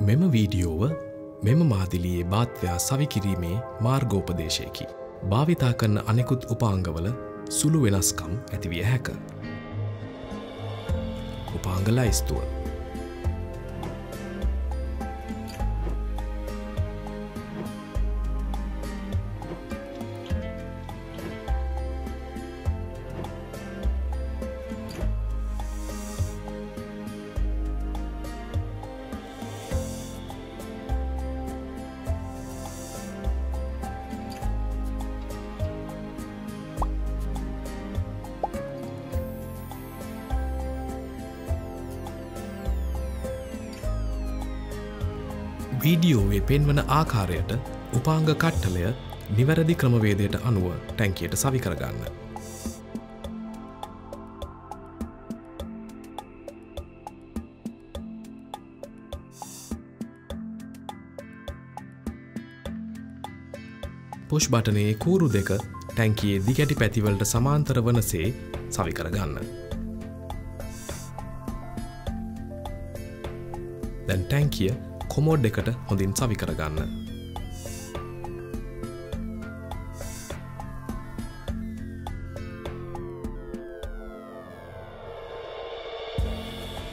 මෙම වීඩියෝව මෙම මාදිලියේ භාත්වයා සවිකිරීමේ මාර්ගෝපදේශයකි. භාවිතා කරන අනෙකුත් උපාංගවල සුළු වෙනස්කම් ඇතිවිය හැක. උපාංගල ස්තුව වීඩියෝවේ පෙන්වන ආකාරයට උපාංග කට්ටලය නිවැරදි ක්‍රමවේදයට අනුව ටැන්කියට සවි කරගන්න. පුෂ් බටනයේ කූරු දෙක ටැන්කියේ දිගැටි පැතිවලට සමාන්තර වනසේ සවි කරගන්න. දැන් ටැන්කිය කොමෝඩ් එකට හොඳින් සවි කරගන්න.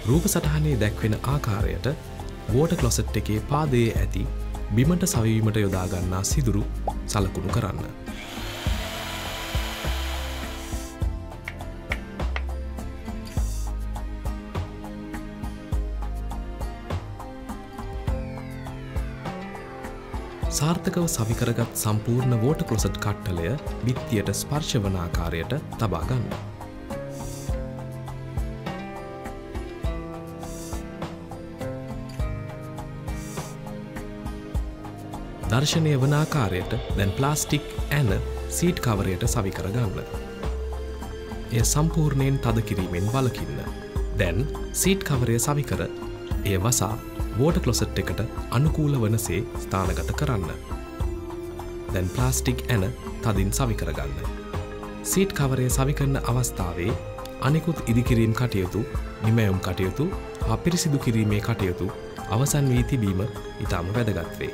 රූප සටහනේ දැක්වෙන ආකාරයට වෝට කලොසට් එකේ පාදයේ ඇති බිමට සවීමට යොදාගන්නා සිදුරු සලකුණු කරන්න. සාර්ථකව සවිකරගත් සම්පූර්ණ වෝට කොසට් කට්ටලය බිත්තියට ස්පර්ශවනාකාරයට තබාගන්න. දර්ශනය වනාකාරයට දැන් ප්ලාස්ටික් ඇන සීට් කවරයට සවිකරගන්න. එය සම්පූර්ණයෙන් තද කිරීමෙන් වලකින්න. දැන් සීට් කවරය සවිකර එය වසා වෝට කලොසට් එකට අනුකූල වනසේ ස්ථානගත කරන්න. දැන් ප්ලාස්ටික් ඇන තදින් සවිකරගන්න. සීට් කවරය සවිකරන අවස්ථාවේ අනෙකුත් ඉදිකිරීම් කටයුතු නිමැයුම් කටයුතු හා පිරිසිදු කිරීමේ කටයුතු අවසන් වී තිබීම ඉතාම වැදගත්වේ.